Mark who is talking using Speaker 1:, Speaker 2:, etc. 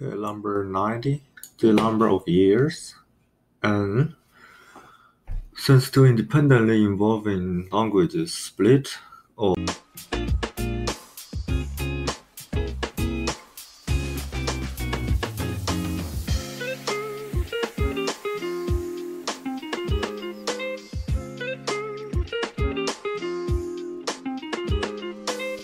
Speaker 1: Okay, number 90, the number of years. and Since two independently involving languages split or